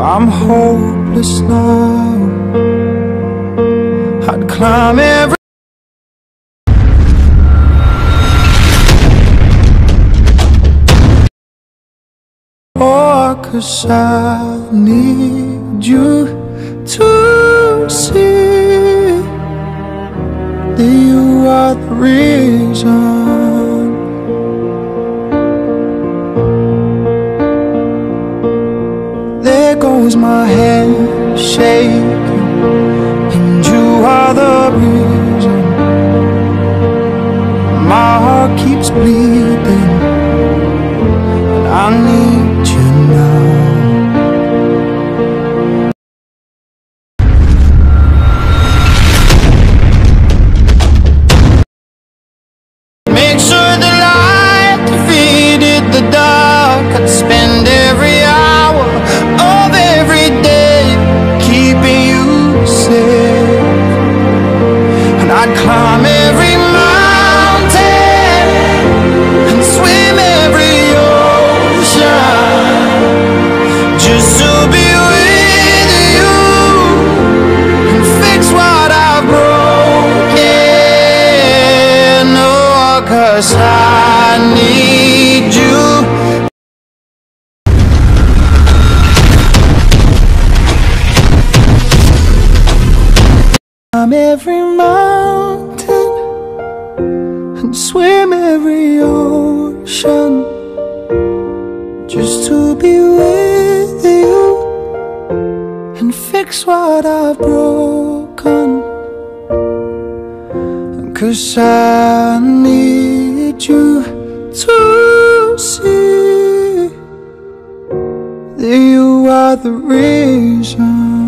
I'm hopeless now. I'd climb every Oh, cause I need you to see That you are the reason goes my hand shaking. And you are the reason. My heart keeps bleeding. And I need cause I need you. I'm every mountain and swim every ocean just to be with you and fix what I've broken. Cause I need you to see that you are the reason.